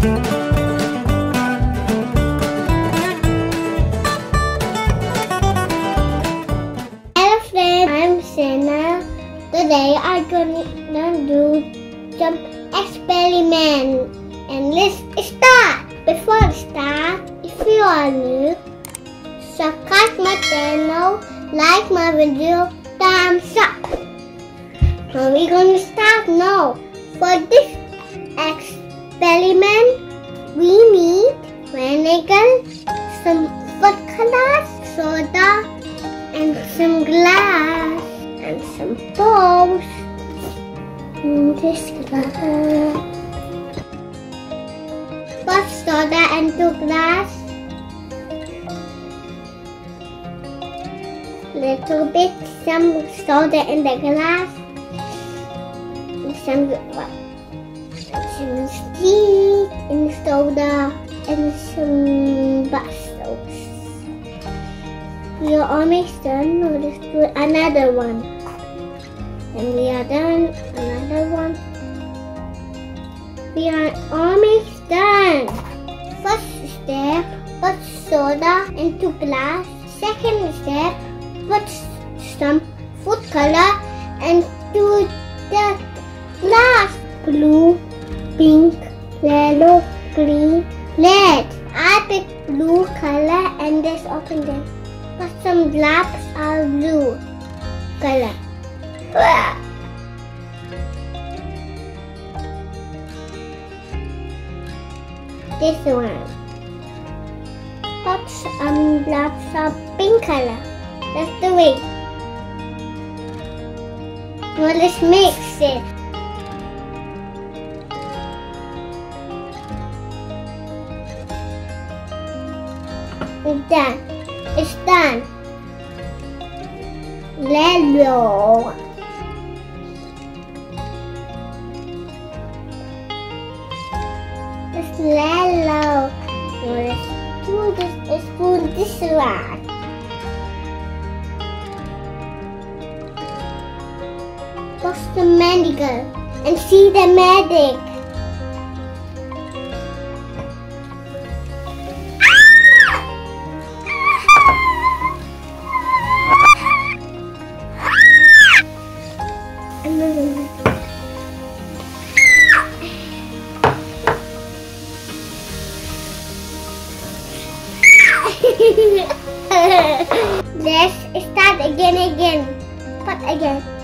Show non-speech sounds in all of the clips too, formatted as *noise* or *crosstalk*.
Hello friends, I'm Sena. Today I'm gonna do some experiment. And let's start. Before we start, if you are new, subscribe my channel, like my video, thumbs up. Now we're gonna start now. For this experiment, we need vinegar, some colors, soda, and some glass and some bowls. And mm, this glass. Put soda into glass. Little bit some soda in the glass. And some some tea the soda and some bustles. We are almost done. We'll just do another one. And we are done. Another one. We are almost done. First step, put soda into glass. Second step, put some food color into the glass. Blue, pink, yellow, green, red. I pick blue color and just open them. But some drops are blue color. This one. Put some drops of pink color. That's the way. Now let's mix it. It's done. It's done. Yellow. It's yellow. Let's do this. Let's do this one. What's the medical? And see the medic. *laughs* Let's start again again. But again.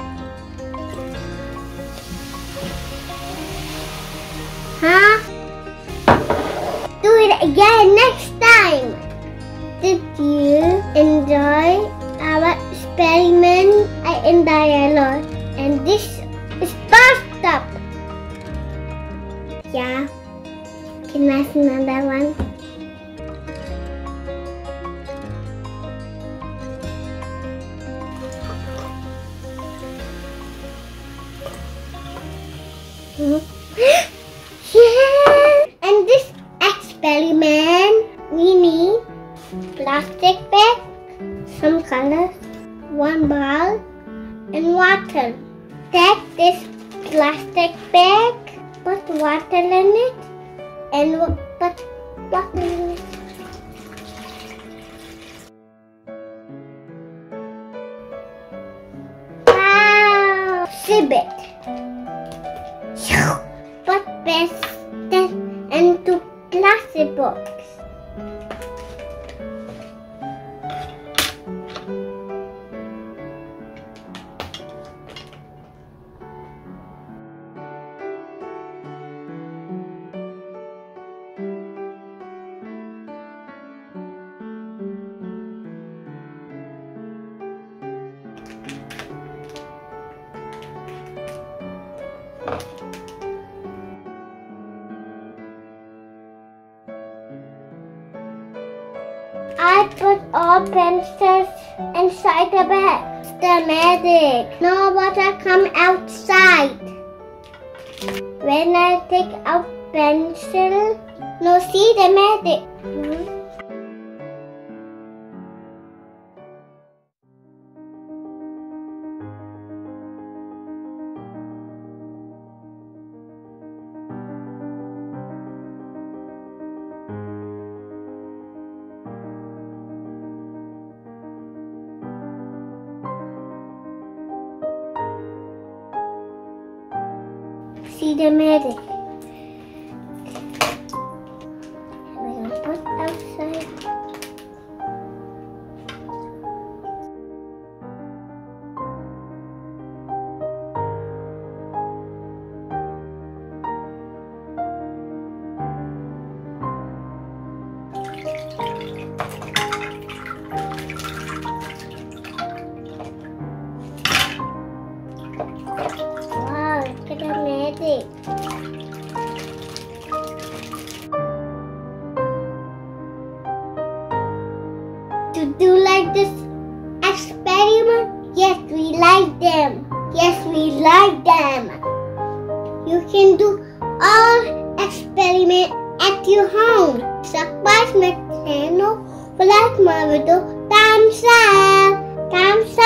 Take this plastic bag, put water in it, and put water in it. Wow! Sip it. Put best into plastic box. Pencils inside the bag. It's the magic. No water come outside. When I take out pencil, no see the magic. Hmm? Hmm? the magic. Do like this experiment? Yes, we like them. Yes, we like them. You can do all experiment at your home. Subscribe my channel, like my video, thumbs up, thumbs